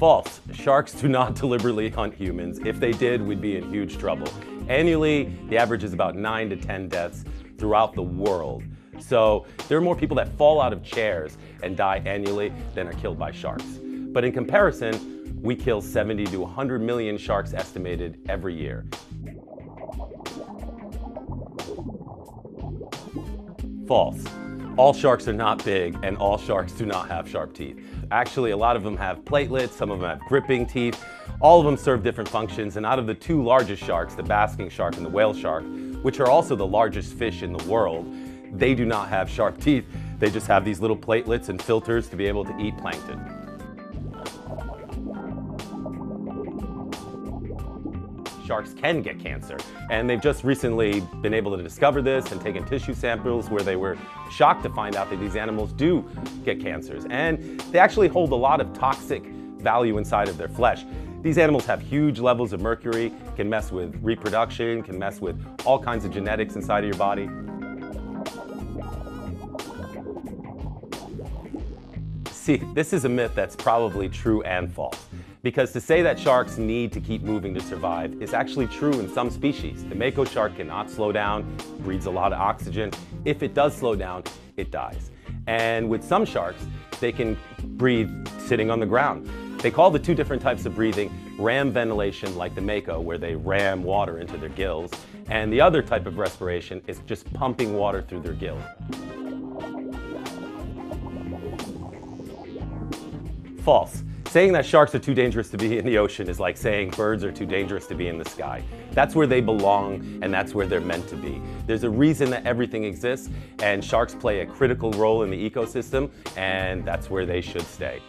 False. Sharks do not deliberately hunt humans. If they did, we'd be in huge trouble. Annually, the average is about 9 to 10 deaths throughout the world. So there are more people that fall out of chairs and die annually than are killed by sharks. But in comparison, we kill 70 to 100 million sharks estimated every year. False. All sharks are not big and all sharks do not have sharp teeth. Actually, a lot of them have platelets, some of them have gripping teeth. All of them serve different functions and out of the two largest sharks, the basking shark and the whale shark, which are also the largest fish in the world, they do not have sharp teeth. They just have these little platelets and filters to be able to eat plankton. Sharks can get cancer. And they've just recently been able to discover this and taken tissue samples where they were shocked to find out that these animals do get cancers. And they actually hold a lot of toxic value inside of their flesh. These animals have huge levels of mercury, can mess with reproduction, can mess with all kinds of genetics inside of your body. See, this is a myth that's probably true and false. Because to say that sharks need to keep moving to survive is actually true in some species. The mako shark cannot slow down, breathes a lot of oxygen. If it does slow down, it dies. And with some sharks, they can breathe sitting on the ground. They call the two different types of breathing ram ventilation, like the mako, where they ram water into their gills. And the other type of respiration is just pumping water through their gills. False. Saying that sharks are too dangerous to be in the ocean is like saying birds are too dangerous to be in the sky. That's where they belong and that's where they're meant to be. There's a reason that everything exists and sharks play a critical role in the ecosystem and that's where they should stay.